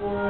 Whoa.